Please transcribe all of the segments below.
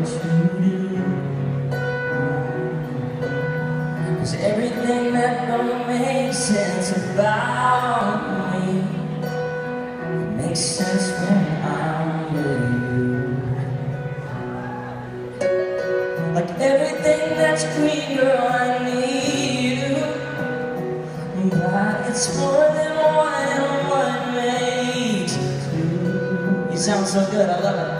Cause everything that don't make sense about me makes sense when I'm with you. Like everything that's green, girl, I need you. But it's more than one and one makes two. You sound so good, I love it.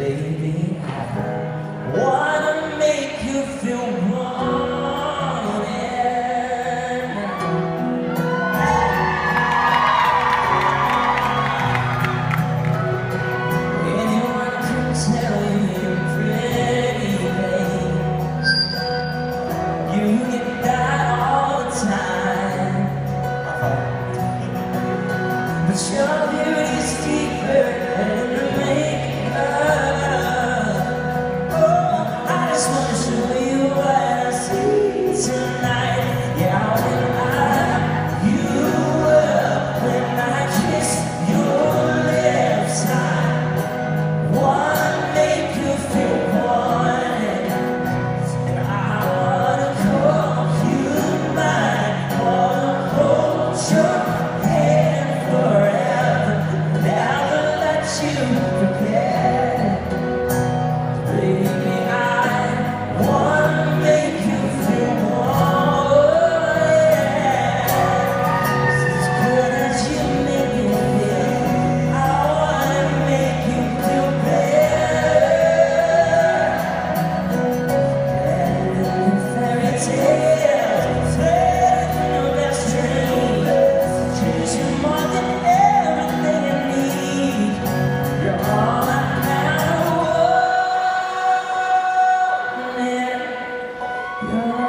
baby. I wanna make you feel wanted. Anyone can tell you pretty. You 呀